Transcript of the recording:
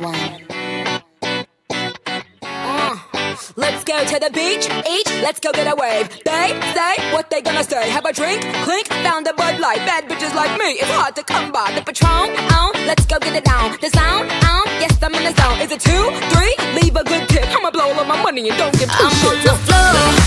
one. Uh, let's go to the beach, each, let's go get a wave. They say what they gonna say. Have a drink, clink, found a Bud Light. Bad bitches like me, it's hard to come by. The Patron, on, let's go get it down. The sound, on, yes I'm in the zone. Is it two, three? Leave a good tip. I'ma blow all my money and don't give two I'm on the floor.